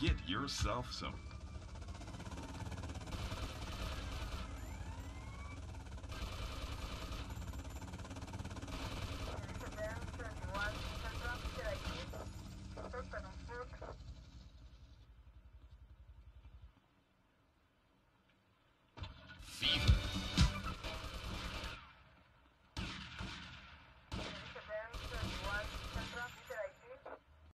Get yourself some. Fever.